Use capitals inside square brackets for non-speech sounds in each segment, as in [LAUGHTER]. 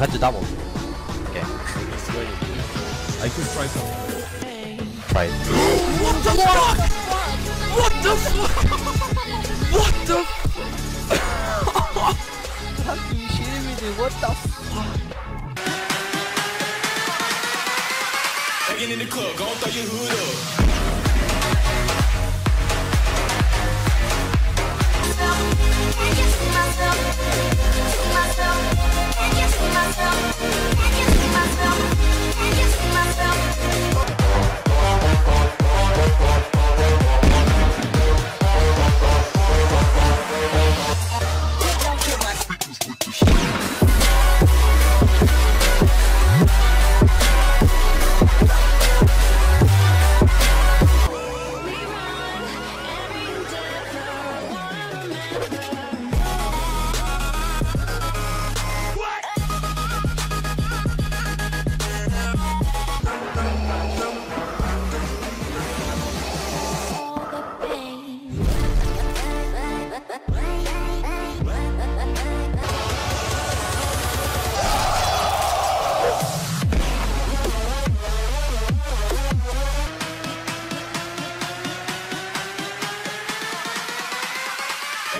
had to double. Okay. I could try something. Try it. [GASPS] What the fuck? What the fuck? [LAUGHS] What the Are you shitting me, dude? What the Begging in the club, gon' throw your hood up.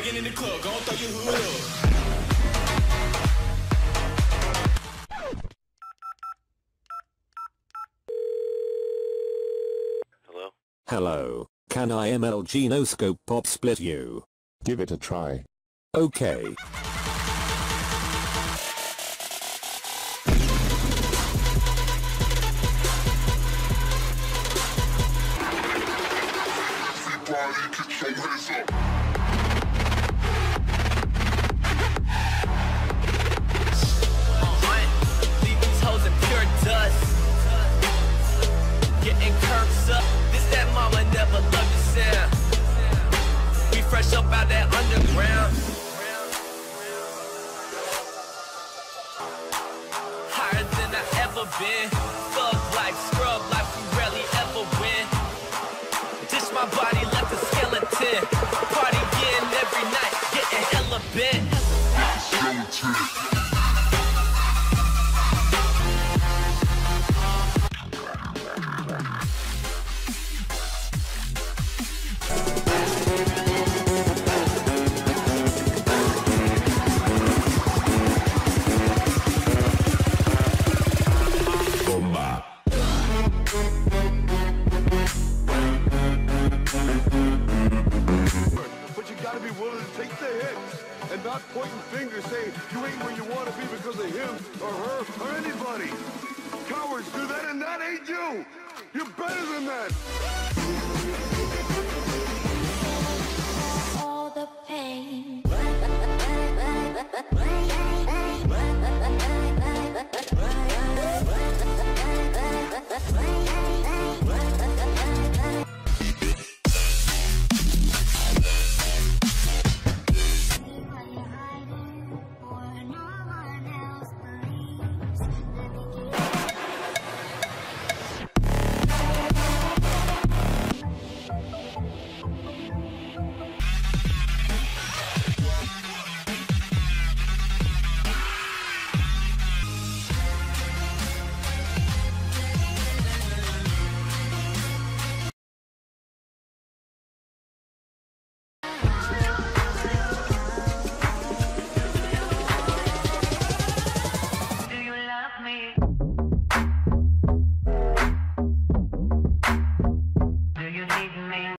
Begging in the club, gon' throw your hood up. Hello? Hello, can I MLG no scope pop split you? Give it a try. Okay. Getting curves up. This that mama never loved the sound. We fresh up out that underground. Higher than I ever been. And not pointing fingers saying you ain't where you want to be because of him or her or anybody. Cowards do that and that ain't you. You're better than that.